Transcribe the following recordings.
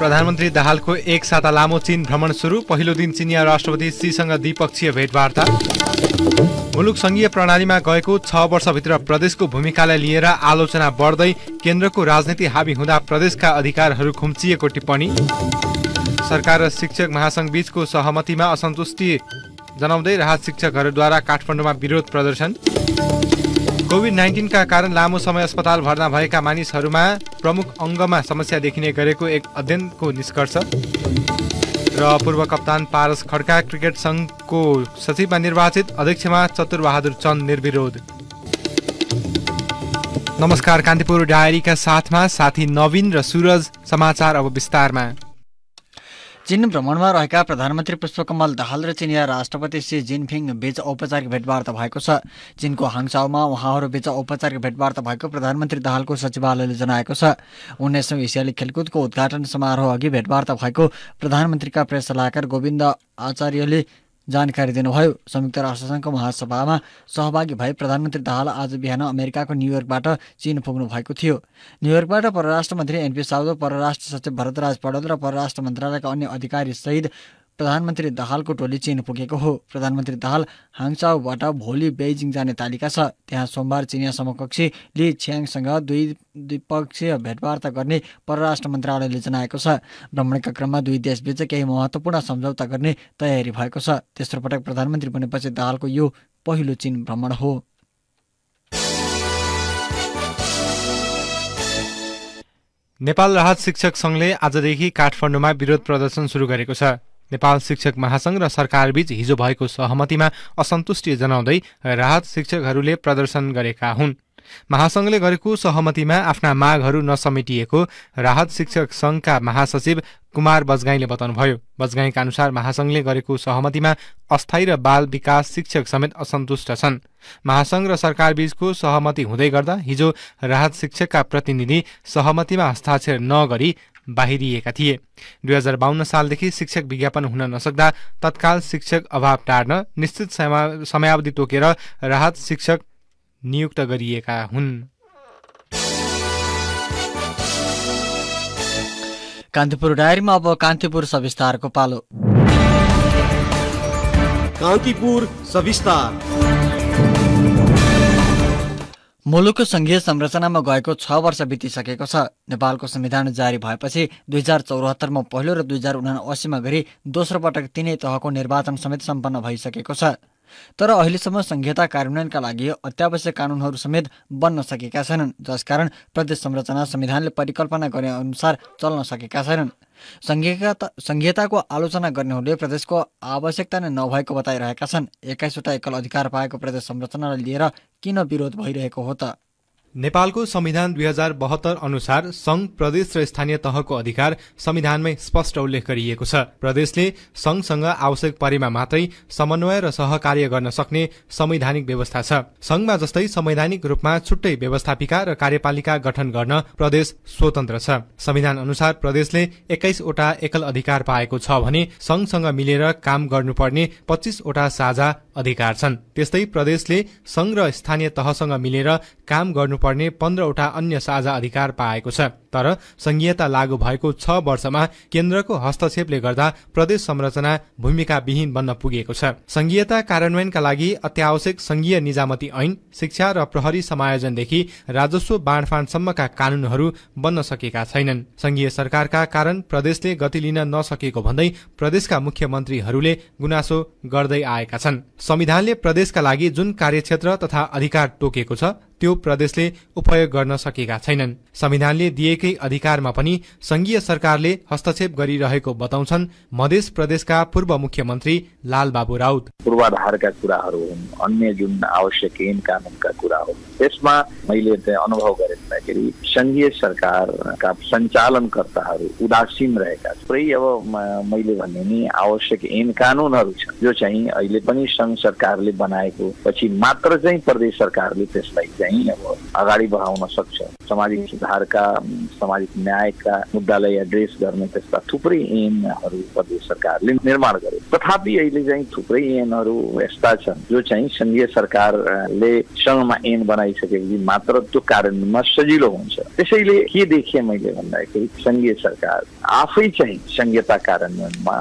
प्रधानमन्त्री दाहालको एक साता लामो चीन भ्रमण सुरु। पहिलो दिन चिनिया राष्ट्रपति सीसँग द्विपक्षीय भेटवार्ता। मुलुक सङ्घीय प्रणालीमा गएको छ वर्षभित्र प्रदेशको भूमिकालाई लिएर आलोचना बढ्दै केन्द्रको राजनीति हाबी हुँदा प्रदेशका अधिकारहरू खुम्चिएको टिप्पणी। सरकार र शिक्षक महासङ्घ बीचको सहमतिमा असन्तुष्टि जनाउँदै राहत शिक्षकहरूद्वारा काठमाडौँमा विरोध प्रदर्शन। कोभिड नाइन्टिनका कारण लामो समय अस्पताल भर्ना भएका मानिसहरूमा प्रमुख अङ्गमा समस्या देखिने गरेको एक अध्ययनको निष्कर्ष। र पूर्व कप्तान पारस खड्का क्रिकेट सङ्घको सचिवमा निर्वाचित अध्यक्षमा चतुरबहादुर चन्द निर्विरोध। नमस्कार कान्तिपुर डायरीका साथमा साथी नवीन र सुरज समाचार अब विस्तारमा। चीन भ्रमणमा रहेका प्रधानमन्त्री पुष्पकमल दाहाल र चिनिया राष्ट्रपति सी जिनफिङ बीच औपचारिक भेटवार्ता भएको छ। चीनको हाङचाउमा उहाँहरू बीच औपचारिक भेटवार्ता भएको प्रधानमन्त्री दाहालको सचिवालयले जनाएको छ। उन्नाइसौँ एसियाली खेलकुदको उद्घाटन समारोह अघि भेटवार्ता भएको प्रधानमन्त्रीका प्रेस सल्लाहकार गोविन्द आचार्यले जानकारी दिनुभयो। संयुक्त राष्ट्रसङ्घको महासभामा सहभागी भई प्रधानमन्त्री दाहाल आज बिहान अमेरिकाको न्युयोर्कबाट चीन पुग्नु भएको थियो। न्युयोर्कबाट परराष्ट्र मन्त्री एनपी साउदो परराष्ट्र सचिव भरतराज पौडेल र परराष्ट्र मन्त्रालयका अन्य अधिकारी सहित प्रधानमन्त्री दाहालको टोली चीन पुगेको हो। प्रधानमन्त्री दाहाल हाङचाउबाट भोलि बेइजिङ जाने तालिका छ। त्यहाँ सोमबार चिनिया समकक्षी लि छ्याङसँग दुई द्विपक्षीय भेटवार्ता गर्ने परराष्ट्र मन्त्रालयले जनाएको छ। भ्रमणका क्रममा दुई देशबीच केही महत्त्वपूर्ण सम्झौता गर्ने तयारी भएको छ। तेस्रो पटक प्रधानमन्त्री बनेपछि दाहालको यो पहिलो चीन भ्रमण हो। नेपाल राहत शिक्षक सङ्घले आजदेखि काठमाडौँमा विरोध प्रदर्शन सुरु गरेको छ। नेपाल शिक्षक महासङ्घ र सरकारबीच हिजो भएको सहमतिमा असन्तुष्टि जनाउँदै राहत शिक्षकहरूले प्रदर्शन गरेका हुन्। महासङ्घले गरेको सहमतिमा आफ्ना मागहरू नसमेटिएको राहत शिक्षक सङ्घका महासचिव कुमार बजगाईले बताउनुभयो। बजगाईका अनुसार महासङ्घले गरेको सहमतिमा अस्थायी र बाल विकास शिक्षक समेत असन्तुष्ट छन्। महासङ्घ र सरकारबीचको सहमति हुँदै गर्दा हिजो राहत शिक्षकका प्रतिनिधि सहमतिमा हस्ताक्षर नगरी बाहिरिएका थिए। दुई हजार बाहन्न सालदेखि शिक्षक विज्ञापन हुन नसक्दा तत्काल शिक्षक अभाव टार्न निश्चित समयावधि तोकेर राहत शिक्षक नियुक्त गरिएका हुन्। कान्तिपुर डायरीमा अब कान्तिपुर सविस्तारको पालो। कान्तिपुर सविस्तार। मुलुकको सङ्घीय संरचनामा गएको छ वर्ष बितिसकेको छ। नेपालको संविधान जारी भएपछि दुई हजार चौरात्तरमा पहिलो र दुई हजार उनासीमा गरी दोस्रो पटक तिनै तहको निर्वाचन समेत सम्पन्न भइसकेको छ। तर अहिलेसम्म संहिता कार्यान्वयनका लागि अत्यावश्यक कानुनहरू समेत बन्न सकेका छैनन् जसकारण प्रदेश संरचना संविधानले परिकल्पना गरे अनुसार चल्न सकेका छैनन्। संघीयता संघीयताको आलोचना गर्नेहरूले प्रदेशको आवश्यकता नै नभएको बताइरहेका छन्। एक्काइसवटा एकल अधिकार पाएको प्रदेश संरचनालाई लिएर किन विरोध भइरहेको हो त? नेपालको संविधान दुई हजार बहत्तर अनुसार संघ प्रदेश र स्थानीय तहको अधिकार संविधानमै स्पष्ट उल्लेख गरिएको छ। प्रदेशले संघसँग आवश्यक परेमा मात्रै समन्वय र सहकार्य गर्न सक्ने संवैधानिक व्यवस्था छ। संघमा जस्तै संवैधानिक रूपमा छुट्टै व्यवस्थापिका र कार्यपालिका गठन गर्न प्रदेश स्वतन्त्र छ। संविधान अनुसार प्रदेशले एक्काइसवटा एकल अधिकार पाएको छ भने संघसँग मिलेर काम गर्नुपर्ने पच्चिसवटा साझा अधिकार छन्। त्यस्तै प्रदेशले संघ र स्थानीय तहसँग मिलेर काम गर्नु पर्ने पन्ध्रवटा अन्य साझा अधिकार पाएको छ। तर संघीयता लागू भएको छ वर्षमा केन्द्रको हस्तक्षेपले गर्दा प्रदेश संरचना भूमिका विहीन बन्न पुगेको छ। संघीयता कार्यान्वयनका लागि अत्यावश्यक संघीय निजामती ऐन शिक्षा र प्रहरी समायोजनदेखि राजस्व बाँडफाँडसम्मका कानूनहरू बन्न सकेका छैनन्। संघीय सरकारका कारण प्रदेशले गति लिन नसकेको भन्दै प्रदेशका मुख्यमन्त्रीहरूले गुनासो गर्दै आएका छन्। संविधानले प्रदेशका लागि जुन कार्यक्षेत्र तथा अधिकार तोकेको छ त्यो प्रदेशले उपयोग गर्न सकेका छैनन्। संविधानले दिएकै अधिकारमा पनि संघीय सरकारले हस्तक्षेप गरिरहेको बताउँछन् मध्य प्रदेशका पूर्व मुख्यमन्त्री लालबाबु राउत। पूर्वाधारका कुराहरू हुन् अन्य जुन आवश्यक ऐन कानुनका कुरा हुन् त्यसमा मैले अनुभव गरेको संघीय सरकारका सञ्चालनकर्ताहरू उदासीन रहेका पुरै अब मैले भने नि आवश्यक ऐन कानुनहरू छन् जो चाहिँ अहिले पनि सङ्घ सरकारले बनाएको पछि मात्र चाहिँ प्रदेश सरकारले त्यसलाई चाहिँ अब अगाडि बढाउन सक्छ सामाजिक सुधारका सामाजिक न्यायका मुद्दालाई एड्रेस गर्ने त्यस्ता थुप्रै ऐनहरू प्रदेश सरकारले निर्माण गरे तथापि अहिले चाहिँ थुप्रै ऐनहरू यस्ता छन् जो चाहिँ सङ्घीय सरकारले सङ्घमा ऐन बनाइसकेपछि मात्र त्यो कार्यान्वयनमा सजिलो हुन्छ त्यसैले के देखिएँ मैले भन्दाखेरि सङ्घीय सरकार आफै चाहिँ संहिता कार्यान्वयनमा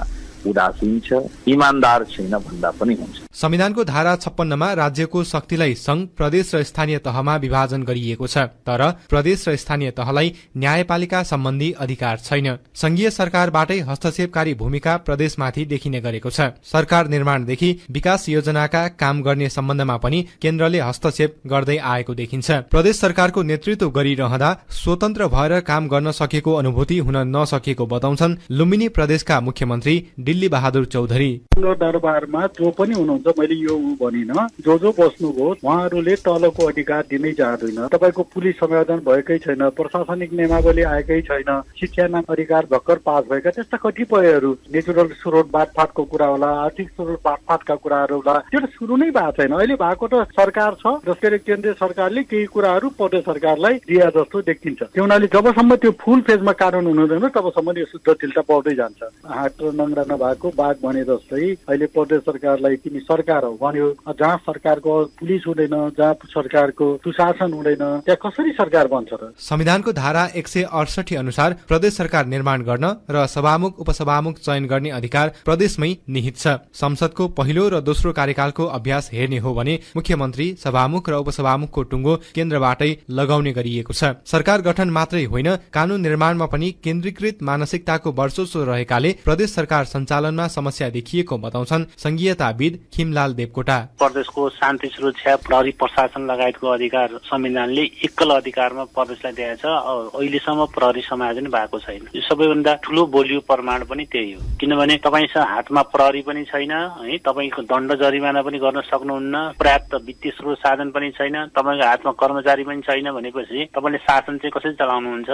उदासीन छ इमान्दार छैन भन्दा पनि हुन्छ संविधानको धारा छप्पन्नमा राज्यको शक्तिलाई संघ प्रदेश र स्थानीय तहमा विभाजन गरिएको छ तर प्रदेश र स्थानीय तहलाई न्यायपालिका सम्बन्धी अधिकार छैन। संघीय सरकारबाटै हस्तक्षेपकारी भूमिका प्रदेशमाथि देखिने गरेको छ। सरकार निर्माणदेखि विकास योजनाका काम गर्ने सम्बन्धमा पनि केन्द्रले हस्तक्षेप गर्दै आएको देखिन्छ। प्रदेश सरकारको नेतृत्व गरिरहँदा स्वतन्त्र भएर काम गर्न सकेको अनुभूति हुन नसकेको बताउँछन् लुम्बिनी प्रदेशका मुख्यमन्त्री दिल्ली बहादुर चौधरी दरबारमा जो पनि हुनुहुन्छ मैले यो भनिन। जो जो बस्नुभयो उहाँहरूले तलको अधिकार दिनै चाहँदैन तपाईँको पुलिस संयोजन भएकै छैन प्रशासनिक नियमावली आएकै छैन शिक्षा अधिकार भर्खर पास भएका त्यस्ता कतिपयहरू नेचुरल स्रोत बाटफाटको कुरा होला आर्थिक स्रोत बाटफाटका कुराहरू होला त्यो त सुरु नै भएको छैन। अहिले भएको त सरकार छ जसले केन्द्रीय सरकारले केही कुराहरू प्रदेश सरकारलाई दिए जस्तो देखिन्छ। त्यो हुनाले जबसम्म त्यो फुल फेजमा कानुन हुँदैन तबसम्म यो जटिलता बढ्दै जान्छ। हाट र नङ्ग्रा नभएको बाघ भने जस्तै अहिले प्रदेश सरकारलाई तिमी सरकार हो भन्यो जहाँ सरकारको पुलिस हुँदैन जहाँ सरकारको सुशासन हुँदैन त्यहाँ कसरी सरकार बन्छ र? संविधानको धारा एक सय अडसठी अनुसार प्रदेश सरकार निर्माण गर्न र सभामुख उपसभामुख चयन गर्ने अधिकार प्रदेशमै निहित छ। संसदको पहिलो र दोस्रो कार्यकालको अभ्यास हेर्ने हो भने मुख्यमन्त्री सभामुख र उपसभामुखको टुङ्गो केन्द्रबाटै लगाउने गरिएको छ। सरकार गठन मात्रै होइन कानून निर्माणमा पनि केन्द्रीकृत मानसिकताको वर्चस्व रहेकाले प्रदेश सरकार सञ्चालनमा समस्या देखिएको बताउँछन्। संघीयताविद खिमलाल देवकोटा। प्रदेशको शान्ति सुरक्षा प्रहरी प्रशासन लगायतको अधिकार संविधानले एकल अधिकारमा प्रदेशलाई दिएको छ अहिलेसम्म प्रहरी समायोजन भएको छैन। यो सबैभन्दा ठुलो बोलियो प्रमाण पनि त्यही हो। किनभने तपाईँसँग हातमा प्रहरी पनि छैन है तपाईँको दण्ड जरिमाना पनि गर्न सक्नुहुन्न पर्याप्त वित्तीय स्रोत साधन पनि छैन तपाईँको हातमा कर्मचारी पनि छैन भनेपछि तपाईँले शासन चाहिँ कसरी चलाउनुहुन्छ?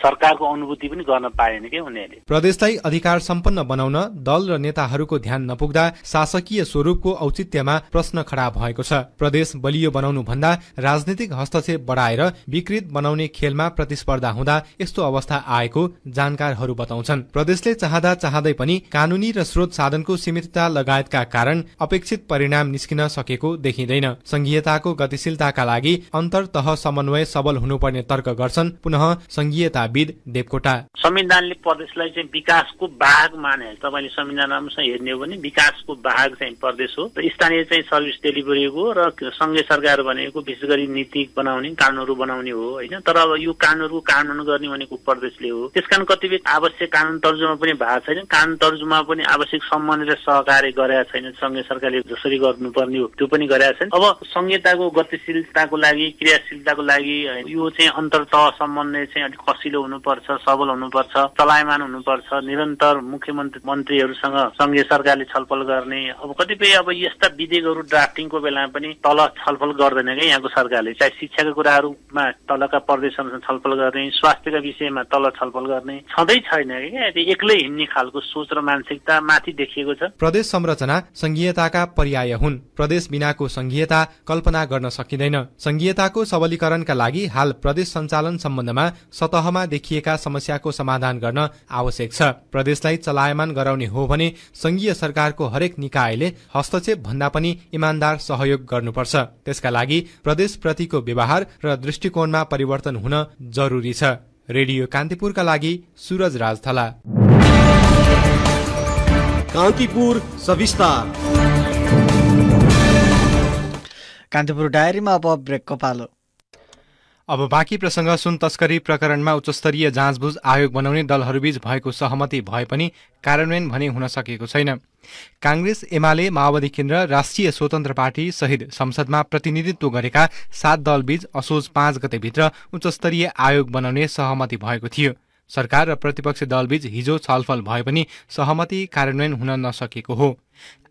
सरकारको अनुभूति पनि गर्न पाएन कि उनीहरूले? प्रदेशलाई अधिकार सम्पन्न बनाउन दल र नेताहरूको ध्यान नपुग्दा शासकीय स्वरूपको औचित्यमा प्रश्न खडा भएको छ। प्रदेश बलियो बनाउनु भन्दा राजनीतिक हस्तक्षेप बढाएर विकृत बनाउने खेलमा प्रतिस्पर्धा हुँदा यस्तो अवस्था आएको जानकारहरू बताउँछन्। प्रदेशले चाहँदा चाहँदै पनि कानूनी र स्रोत साधनको सीमितता लगायतका कारण अपेक्षित परिणाम निस्किन सकेको देखिँदैन। संघीयताको गतिशीलताका लागि अन्तर तह समन्वय सबल हुनुपर्ने तर्क गर्छन्। पुनः संघीयताविद देवकोटा। संविधानले प्रदेशलाई चाहिँ विकासको भाग माने तपाईँले संविधान राम्रोसँग हेर्ने हो भने विकासको भाग चाहिँ प्रदेश हो स्थानीय चाहिँ सर्भिस डेलिभरीको र सङ्घीय सरकार भनेको विशेष गरी नीति बनाउने कानुनहरू बनाउने हो होइन? तर अब यो कानुनहरूको कानुन गर्ने भनेको प्रदेशले हो। त्यस कारण कतिपय आवश्यक कानुन तर्जुमा पनि भएको छैन। कानुन तर्जुमा पनि आवश्यक सम्मान र सहकार्य गरेका छैन सङ्घीय सरकारले जसरी गर्नुपर्ने हो त्यो पनि गरेका छैन अब संहिताको गतिशीलताको लागि क्रियाशीलताको लागि यो चाहिँ अन्तर्त सम्बन्ध चाहिँ अलिक कसिलो हुनुपर्छ सबल हुनुपर्छ चलायमान हुनुपर्छ। निरन्तर मुख्यमन्त्री मन्त्रीहरूसँग सङ्घीय सरकारले छलफल गर्ने। अब कतिपय अब यस्ता विधेयकहरू ड्राफ्टिङको बेलामा पनि तल छलफल गर्दैन क्या यहाँको सरकारले। चाहे शिक्षाका कुराहरूमा तलका प्रदेशहरूसँग छलफल गर्ने स्वास्थ्यका विषयमा तल छलफल गर्ने छँदै छैन क्या। एक्लै हिँड्ने खालको सोच र मानसिकता माथि देखिएको छ। प्रदेश संरचना संघीयताका पर्याय हुन्। प्रदेश बिनाको संघीयता कल्पना गर्न सकिँदैन। संघीयताको सबलीकरणका लागि हाल प्रदेश सञ्चालन सम्बन्धमा सतहमा देखिएका समस्याको समाधान गर्न आवश्यक छ। प्रदेशलाई चलायमान गराउने हो भने संघीय सरकारको हरेक निकायले हस्तक्षेप भन्दा पनि इमान्दार सहयोग गर्नुपर्छ। त्यसका लागि प्रदेशप्रतिको व्यवहार र दृष्टिकोणमा परिवर्तन हुन जरुरी छ। रेडियो कान्तिपुरका लागि सुरज राजथला। कान्तिपुर सविस्तार। कान्तिपुर डायरीमा अब ब्रेकको पालो। अब बाँकी प्रसङ्ग सुन तस्करी प्रकरणमा उच्चस्तरीय जाँचबुझ आयोग बनाउने दलहरूबीच भएको सहमति भए पनि कार्यान्वयन भने हुन सकेको छैन। काङ्ग्रेस एमाले माओवादी केन्द्र राष्ट्रिय स्वतन्त्र पार्टी सहित संसदमा प्रतिनिधित्व गरेका सात दलबीच असोज पाँच गतेभित्र उच्चस्तरीय आयोग बनाउने सहमति भएको थियो। सरकार र प्रतिपक्षी दलबीच हिजो छलफल भए पनि सहमति कार्यान्वयन हुन नसकेको हो।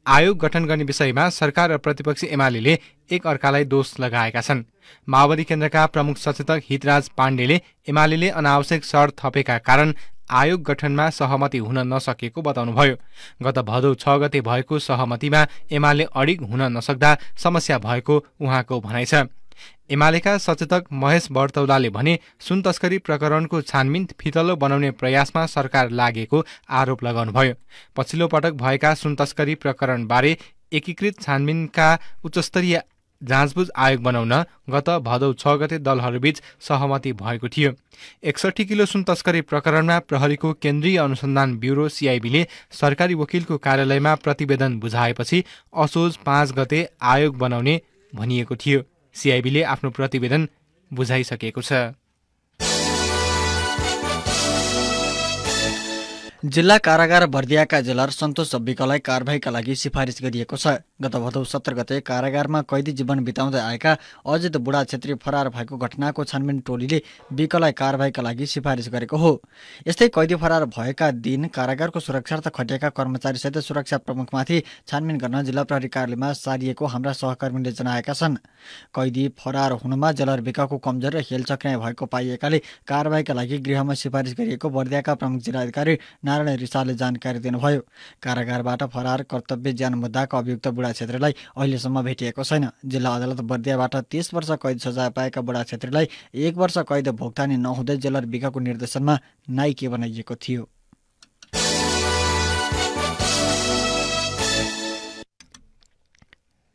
आयोग गठन गर्ने विषयमा सरकार र प्रतिपक्षी एमाले एक अर्कालाई दोष लगाएका छन्। माओवादी केन्द्रका प्रमुख सचेतक हितराज पाण्डेले एमाले अनावश्यक शर्त थपेका कारण आयोग गठनमा सहमति हुन नसकेको बताउनुभयो। गत भदौ छ गते भएको सहमतिमा एमाले अडिग हुन नसक्दा समस्या भएको उहाँको भनाइ छ। एमालेका सचेतक महेश बर्तौलाले भने सुन तस्करी प्रकरणको छानबिन फितलो बनाउने प्रयासमा सरकार लागेको आरोप लगाउनुभयो। पछिल्लो पटक भएका सुन तस्करी प्रकरणबारे एकीकृत छानबिनका उच्चस्तरीय जाँचबुझ आयोग बनाउन गत भदौ छ गते दलहरूबीच सहमति भएको थियो। एकसठी किलो सुन तस्करी प्रकरणमा प्रहरीको केन्द्रीय अनुसन्धान ब्युरो सिआइबीले सरकारी वकिलको कार्यालयमा प्रतिवेदन बुझाएपछि असोज पाँच गते आयोग बनाउने भनिएको थियो। सिआइबीले आफ्नो प्रतिवेदन बुझाइसकेको छ। जिल्ला कारागार बर्दियाका जेलर सन्तोष विकलाई कारवाहीका लागि सिफारिस गरिएको छ। गत भदौ सत्र गते कारागारमा कैदी जीवन बिताउँदै आएका अजित बुढा छेत्री फरार भएको घटनाको छानबिन टोलीले विकलाई कारवाहीका लागि सिफारिस गरेको हो। यस्तै कैदी फरार भएका दिन कारागारको सुरक्षार्थ खटिएका कर्मचारीसहित सुरक्षा प्रमुखमाथि छानबिन गर्न जिल्ला प्रहरी कार्यालयमा सारिएको हाम्रा सहकर्मीले जनाएका छन्। कैदी फरार हुनुमा जेलर विकको कमजोर र हेलचक्राइ भएको पाइएकाले कारवाहीका लागि गृहमा सिफारिस गरिएको बर्दियाका प्रमुख जिल्लाधिकारी नारायण रिसालले जानकारी दिनुभयो। कारागारबाट फरार कर्तव्य ज्यान मुद्दाको अभियुक्त बुढा छेत्रीलाई अहिलेसम्म भेटिएको छैन। जिल्ला अदालत बर्दियाबाट तीस वर्ष कैद सजाय पाएका बुढा छेत्रीलाई एक वर्ष कैद भुक्तानी नहुँदै जेलर बिकाको निर्देशनमा नाइके बनाइएको थियो।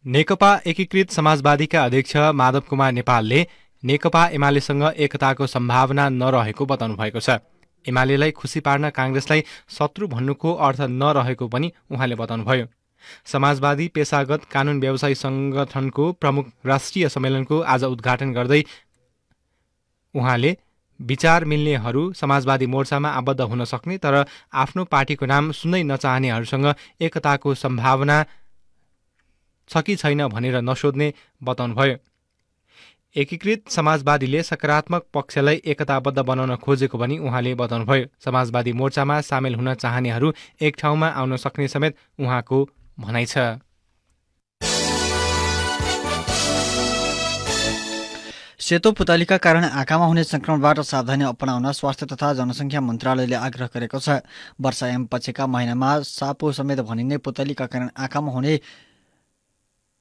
नेकपा एकीकृत समाजवादीका अध्यक्ष माधव कुमार नेपालले नेकपा एमालेसँग एकताको सम्भावना नरहेको बताउनु भएको छ। एमालेलाई खुसी पार्न काङ्ग्रेसलाई शत्रु भन्नुको अर्थ नरहेको पनि उहाँले बताउनुभयो। समाजवादी पेसागत कानुन व्यवसायी सङ्गठनको प्रमुख राष्ट्रिय सम्मेलनको आज उद्घाटन गर्दै उहाँले विचार मिल्नेहरू समाजवादी मोर्चामा आबद्ध हुन सक्ने तर आफ्नो पार्टीको नाम सुन्नै नचाहनेहरूसँग एकताको सम्भावना छ कि छैन भनेर नसोध्ने बताउनुभयो। एकीकृत समाजवादीले सकारात्मक पक्षलाई एकताबद्ध बनाउन खोजेको पनि उहाँले बताउनुभयो। समाजवादी मोर्चामा सामेल हुन चाहनेहरू एक ठाउँमा आउन सक्ने समेत उहाँको भनाइ छ। सेतो पुतलीका कारण आँखामा हुने संक्रमणबाट सावधानी अपनाउन स्वास्थ्य तथा जनसङ्ख्या मन्त्रालयले आग्रह गरेको छ। वर्षायाम पछिका महिनामा सापो समेत भनिने पुतलीका कारण आँखामा हुने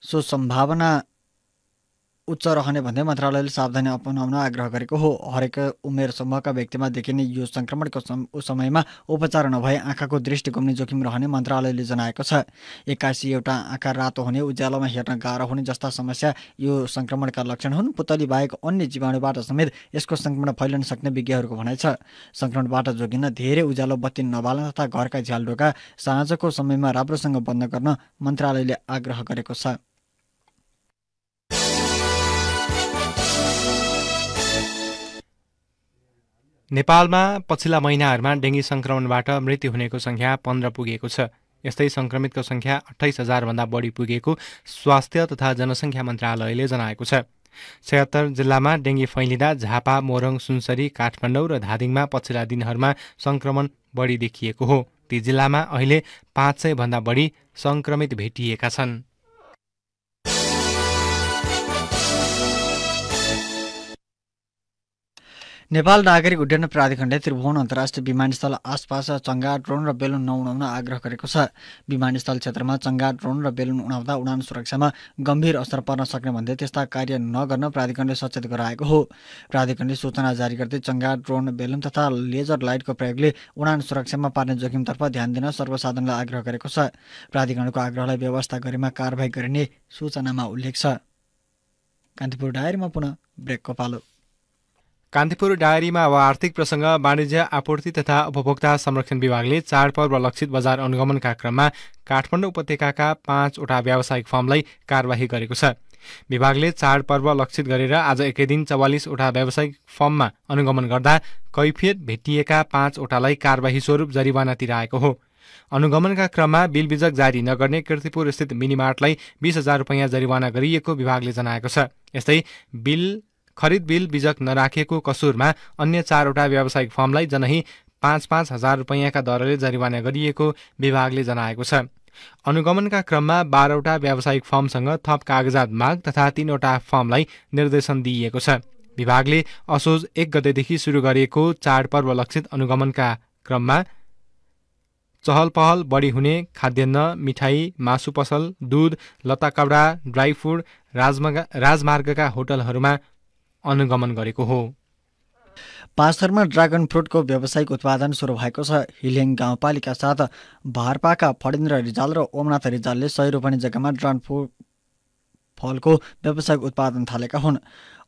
सो सम्भावना उच्च रहने भन्दै मन्त्रालयले सावधानी अपनाउन आग्रह गरेको हो। हरेक उमेर समूहका व्यक्तिमा देखिने यो सङ्क्रमणको समयमा उपचार नभए आँखाको दृष्टि गुम्ने जोखिम रहने मन्त्रालयले जनाएको छ। एक्कासी एउटा आँखा रातो हुने उज्यालोमा हेर्न गाह्रो हुने जस्ता समस्या यो सङ्क्रमणका लक्षण हुन्। पुतली बाहेक अन्य जीवाणुबाट समेत यसको सङ्क्रमण फैलन सक्ने विज्ञहरूको भनाइ छ। सङ्क्रमणबाट जोगिन धेरै उज्यालो बत्ती नबाल्न तथा घरका झ्यालडोका साँझको समयमा राम्रोसँग बन्द गर्न मन्त्रालयले आग्रह गरेको छ। नेपालमा पछिल्ला महिनाहरूमा डेङ्गी सङ्क्रमणबाट मृत्यु हुनेको सङ्ख्या पन्ध्र पुगेको छ। यस्तै सङ्क्रमितको सङ्ख्या अठाइस हजारभन्दा बढी पुगेको स्वास्थ्य तथा जनसङ्ख्या मन्त्रालयले जनाएको छ। छयत्तर जिल्लामा डेङ्गी फैलिँदा झापा मोरङ सुनसरी काठमाडौँ र धादिङमा पछिल्ला दिनहरूमा सङ्क्रमण बढी देखिएको हो। ती जिल्लामा अहिले पाँच सयभन्दा बढी सङ्क्रमित भेटिएका छन्। नेपाल नागरिक उड्डयन प्राधिकरणले त्रिभुवन अन्तर्राष्ट्रिय विमानस्थल आसपास चङ्गा ड्रोन र बेलुन नउडाउन आग्रह गरेको छ। विमानस्थल क्षेत्रमा चङ्गा ड्रोन र बेलुन उडाउँदा उडान सुरक्षामा गम्भीर असर पर्न सक्ने भन्दै त्यस्ता कार्य नगर्न प्राधिकरणले सचेत गराएको हो। प्राधिकरणले सूचना जारी गर्दै चङ्गा ड्रोन बेलुन तथा लेजर लाइटको प्रयोगले उडान सुरक्षामा पार्ने जोखिमतर्फ ध्यान दिन सर्वसाधारणलाई आग्रह गरेको छ। प्राधिकरणको आग्रहलाई व्यवस्था गरेमा कारवाही गरिने सूचनामा उल्लेख छ। कान्तिपुर डायरीमा पुनः ब्रेकको पालो कान्तिपुर डायरीमा अब आर्थिक प्रसङ्ग वाणिज्य आपूर्ति तथा उपभोक्ता संरक्षण विभागले चाडपर्व लक्षित बजार अनुगमनका क्रममा काठमाडौँ उपत्यकाका पाँचवटा व्यावसायिक फर्मलाई कार्यवाही गरेको छ। विभागले चाडपर्व लक्षित गरेर आज एकै दिन चौवालिसवटा व्यावसायिक फर्ममा अनुगमन गर्दा कैफियत भेटिएका पाँचवटालाई कार्यवाही स्वरूप जरिवाना तिराएको हो। अनुगमनका क्रममा बिल बिजक जारी नगर्ने किर्तिपुर स्थित मिनिमार्टलाई बिस हजार रुपियाँ जरिवाना गरिएको विभागले जनाएको छ। यस्तै बिल खरिद बिल बिजक नराखेको कसुरमा अन्य चारवटा व्यावसायिक फर्मलाई जनही पाँच पाँच हजार रुपियाँका दरले जरिवाना गरिएको विभागले जनाएको छ। अनुगमनका क्रममा बाह्रवटा व्यावसायिक फर्मसँग थप कागजात माग तथा तीनवटा फर्मलाई निर्देशन दिइएको छ। विभागले असोज एक गतेदेखि सुरु गरिएको चाडपर्व लक्षित अनुगमनका क्रममा चहल पहल बढी हुने खाद्यान्न मिठाई मासु पसल दूध लत्ताकपडा ड्राई फुड राजमार्गका होटलहरूमा अनुगमन गरेको हो। पाँचथरमा ड्रागन फ्रुटको व्यावसायिक उत्पादन सुरु भएको छ। हिलेङ गाउँपालिका साथ भारपाका फणेन्द्र रिजाल र ओमनाथ रिजालले सय रोपनी जग्गामा ड्रागन फ्रुट फलको व्यावसायिक उत्पादन थालेका हुन्।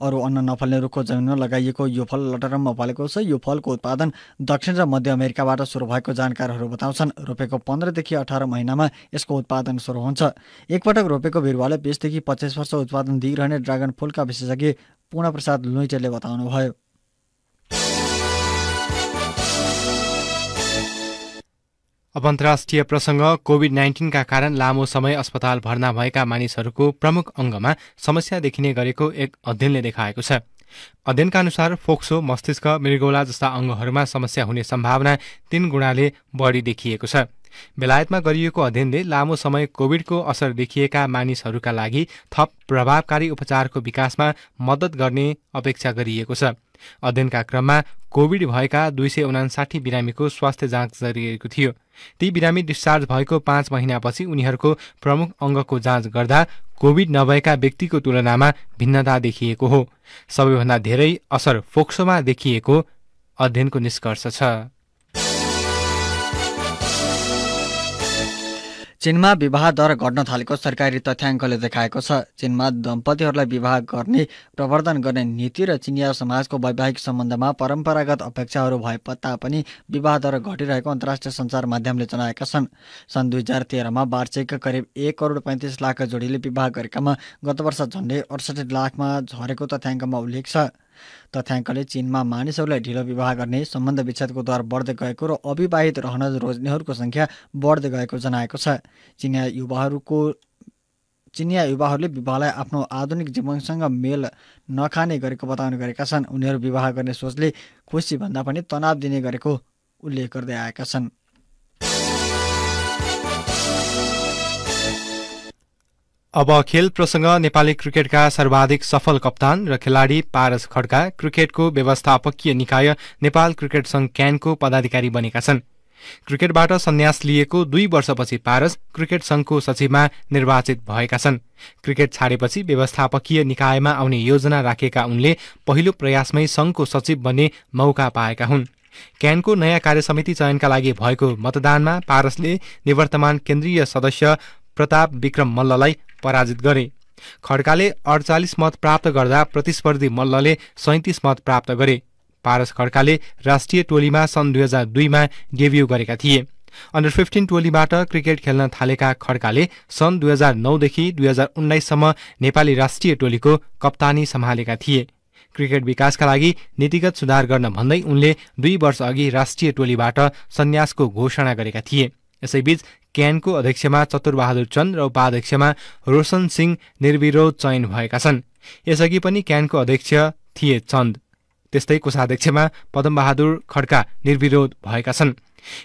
अरू अन्न नफल्ने रुखको जमिनमा लगाइएको यो फल लटरममा फलेको छ। यो फलको उत्पादन दक्षिण र मध्य अमेरिकाबाट सुरु भएको जानकारहरू बताउँछन्। रोपेको पन्ध्रदेखि अठार महिनामा यसको उत्पादन सुरु हुन्छ। एकपटक रोपेको बिरुवाले बिसदेखि पच्चिस वर्ष उत्पादन दिइरहने ड्रागन फुलका विशेषज्ञ पूर्णप्रसाद लुइटेले बताउनुभयो। अब अन्तर्राष्ट्रिय प्रसङ्ग कोभिड नाइन्टिनका कारण लामो समय अस्पताल भर्ना भएका मानिसहरूको प्रमुख अङ्गमा समस्या देखिने गरेको एक अध्ययनले देखाएको छ। अध्ययनका अनुसार फोक्सो मस्तिष्क मृगौला जस्ता अङ्गहरूमा समस्या हुने सम्भावना तीन गुणाले बढी देखिएको छ। बेलायतमा गरिएको अध्ययनले लामो समय कोविडको असर देखिएका मानिसहरूका लागि थप प्रभावकारी उपचारको विकासमा मद्दत गर्ने अपेक्षा गरिएको छ। अध्ययनका क्रममा कोविड भएका दुई सय उनासाठी बिरामीको स्वास्थ्य जाँच गरिएको थियो। ती बिरामी डिस्चार्ज भएको पाँच महिनापछि उनीहरूको प्रमुख अङ्गको जाँच गर्दा कोविड नभएका व्यक्तिको तुलनामा भिन्नता देखिएको हो। सबैभन्दा धेरै असर फोक्सोमा देखिएको अध्ययनको निष्कर्ष छ। चीनमा विवाह दर घट्न थालेको सरकारी तथ्याङ्कले देखाएको छ। चीनमा दम्पतिहरूलाई विवाह गर्ने प्रवर्धन गर्ने नीति र चिनिया समाजको वैवाहिक सम्बन्धमा परम्परागत अपेक्षाहरू भए तापनि विवाह दर घटिरहेको अन्तर्राष्ट्रिय सञ्चार माध्यमले जनाएका छन्। सन् दुई हजार तेह्रमा वार्षिक करिब एक करोड पैँतिस लाख जोडीले विवाह गरेकामा गत वर्ष झन्डै अडसठी लाखमा झरेको तथ्याङ्कमा उल्लेख छ। तथ्याङ्कले चीनमा मानिसहरूलाई ढिलो विवाह गर्ने सम्बन्ध विच्छेदको दर बढ्दै गएको र अविवाहित रहन रोज्नेहरूको सङ्ख्या बढ्दै गएको जनाएको छ। चिनिया युवाहरूको चिनिया युवाहरूले विवाहलाई आफ्नो आधुनिक जीवनसँग मेल नखाने गरेको बताउने गरेका छन्। उनीहरू विवाह गर्ने सोचले खुसीभन्दा पनि तनाव दिने गरेको उल्लेख गर्दै आएका छन्। अब खेल प्रसङ्ग नेपाली क्रिकेटका सर्वाधिक सफल कप्तान र खेलाडी पारस खड्का क्रिकेटको व्यवस्थापकीय निकाय नेपाल क्रिकेट संघ क्यानको पदाधिकारी बनेका छन्। क्रिकेटबाट सन्यास लिएको दुई वर्षपछि पारस क्रिकेट संघको सचिवमा निर्वाचित भएका छन्। क्रिकेट छाडेपछि व्यवस्थापकीय निकायमा आउने योजना राखेका उनले पहिलो प्रयासमै संघको सचिव बन्ने मौका पाएका हुन्। क्यानको नयाँ कार्यसमिति चयनका लागि भएको मतदानमा पारसले निवर्तमान केन्द्रीय सदस्य प्रताप विक्रम मल्ललाई पराजित गरे। खड्काले अडचालिस मत प्राप्त गर्दा प्रतिस्पर्धी मल्लले सैतिस मत प्राप्त गरे। पारस खड्काले राष्ट्रिय टोलीमा सन् दुई हजार दुईमा डेब्यू गरेका थिए। अन्डर फिफ्टिन टोलीबाट क्रिकेट खेल्न थालेका खड्काले सन् दुई हजार नौदेखि दुई हजार उन्नाइससम्म नेपाली राष्ट्रिय टोलीको कप्तानी सम्हालेका थिए। क्रिकेट विकासका लागि नीतिगत सुधार गर्न भन्दै उनले दुई वर्ष अघि राष्ट्रिय टोलीबाट सन्यासको घोषणा गरेका थिए। यसैबीच क्यानको अध्यक्षमा चतुरबहादुर चन्द र उपाध्यक्षमा रोशन सिंह निर्विरोध चयन भएका छन्। यसअघि पनि क्यानको अध्यक्ष थिए चन्द। त्यस्तै कोषाध्यक्षमा पदमबहादुर खड्का निर्विरोध भएका छन्।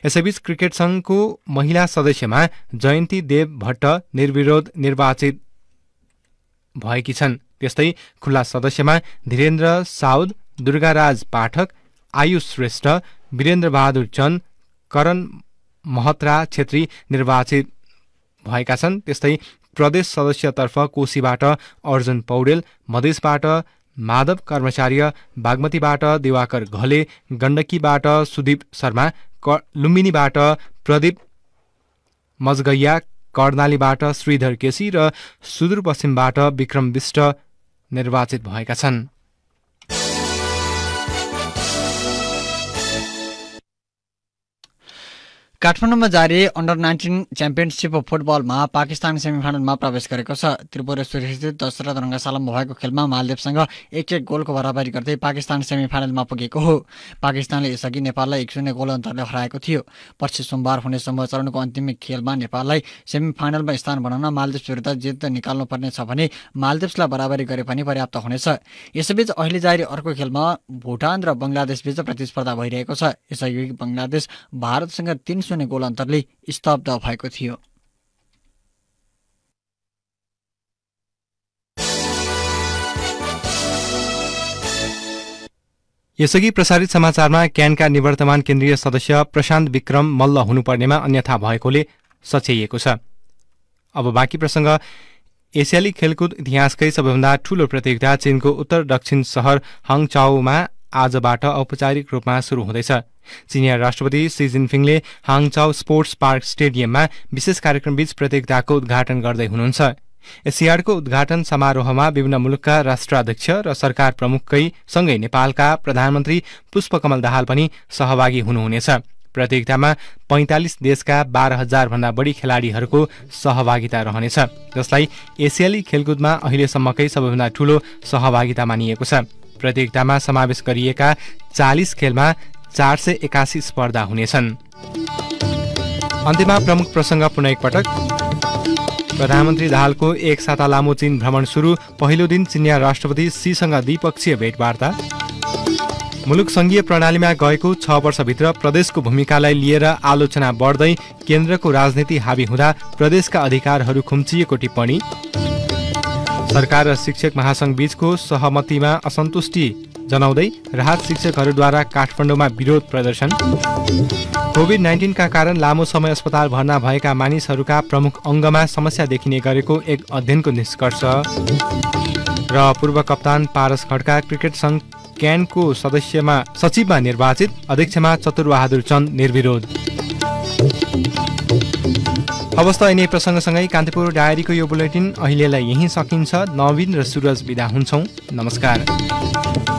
यसैबीच क्रिकेट सङ्घको महिला सदस्यमा जयन्ती देव भट्ट निर्विरोध निर्वाचित भएकी छन्। त्यस्तै खुल्ला सदस्यमा धीरेन्द्र साउद दुर्गाराज पाठक आयुष श्रेष्ठ वीरेन्द्र बहादुर चन्द करण महत्रा छेत्री निर्वाचित भएका छन्। त्यस्तै प्रदेश सदस्यतर्फ कोशीबाट अर्जुन पौडेल मधेसबाट माधव कर्मचार्य बागमतीबाट दिवाकर घले गण्डकीबाट सुदीप शर्मा लुम्बिनीबाट प्रदीप मजगैया कर्णालीबाट श्रीधर केसी र सुदूरपश्चिमबाट विक्रम विष्ट निर्वाचित भएका छन्। काठमाडौँमा जारी अन्डर नाइन्टिन च्याम्पियनसिप फुटबलमा पाकिस्तान सेमिफाइनलमा प्रवेश गरेको छ। त्रिपुरेश्वर स्थित दशरथ रङ्गशालामा भएको खेलमा मालदेवसँग एक एक गोलको बराबरी गर्दै पाकिस्तान सेमिफाइनलमा पुगेको हो। पाकिस्तानले यसअघि नेपाललाई एक शून्य गोल अन्तरले हराएको थियो। पछि सोमबार हुने सम्भव चरणको अन्तिम खेलमा नेपाललाई सेमिफाइनलमा स्थान बनाउन मालदिप्स विरुद्ध जित निकाल्नुपर्ने छ भने मालदिप्सलाई बराबरी गरे पनि पर्याप्त हुनेछ। यसैबीच अहिले जारी अर्को खेलमा भुटान र बङ्गलादेशबीच प्रतिस्पर्धा भइरहेको छ। यसअघि बङ्गलादेश भारतसँग तिन शून्य गोल अन्तरले स्तब्ध भएको थियो। यसअघि प्रसारित समाचारमा क्यानका निवर्तमान केन्द्रीय सदस्य प्रशान्त विक्रम मल्ल हुनुपर्नेमा अन्यथा भएकोले सच्याइएको छ। अब बाँकी प्रसङ्ग एसियाली खेलकुद इतिहासकै सबैभन्दा ठूलो प्रतियोगिता चीनको उत्तर दक्षिण सहर हङचाउमा आजबाट औपचारिक रूपमा सुरु हुँदैछ। चिनिया राष्ट्रपति सी जिनफिङले हाङचाउ स्पोर्ट्स पार्क स्टेडियममा विशेष कार्यक्रमबीच प्रतियोगिताको उद्घाटन गर्दै हुनुहुन्छ। एसियाडको उद्घाटन समारोहमा विभिन्न मुलुकका राष्ट्राध्यक्ष र सरकार प्रमुखकै सँगै नेपालका प्रधानमन्त्री पुष्पकमल दाहाल पनि सहभागी हुनुहुनेछ। प्रतियोगितामा पैंतालिस देशका बाह्र हजार भन्दा बढी खेलाड़ीहरूको सहभागिता रहनेछ। जसलाई एसियाली खेलकुदमा अहिलेसम्मकै सबैभन्दा ठूलो सहभागिता मानिएको छ। प्रतियोगितामा समावेश गरिएका चालिस खेलमा चार सय एकासी स्पर्धा हुनेछन्। अन्त्यमा प्रमुख प्रसङ्ग पुनः एकपटक। प्रधानमन्त्री दाहालको एक साता लामो चीन भ्रमण सुरु। पहिलो दिन चिनिया राष्ट्रपति सीसँग द्विपक्षीय भेटवार्ता। मुलुक संघीय प्रणालीमा गएको छ वर्षभित्र प्रदेशको भूमिकालाई लिएर आलोचना बढ्दै केन्द्रको राजनीति हावी हुँदा प्रदेशका अधिकारहरू खुम्चिएको टिप्पणी। सरकार र शिक्षक महासंघ बीचको सहमतिमा असन्तुष्टि। जनाउँदै राहत शिक्षकहरूद्वारा काठमाडौँमा विरोध प्रदर्शन। कोभिड नाइन्टिनका कारण लामो समय अस्पताल भर्ना भएका मानिसहरूका प्रमुख अङ्गमा समस्या देखिने गरेको एक अध्ययनको निष्कर्ष। र पूर्व कप्तान पारस खड्का क्रिकेट सङ्घ क्यानको सदस्यमा सचिवमा निर्वाचित अध्यक्षमा चतुरबहादुर चन्द निर्विरोध। अवस्था यिनै प्रसङ्गसँगै कान्तिपुर डायरीको यो बुलेटिन अहिलेलाई यहीँ सकिन्छ। नवीन र सुरज विदा हुन्छौँ। नमस्कार।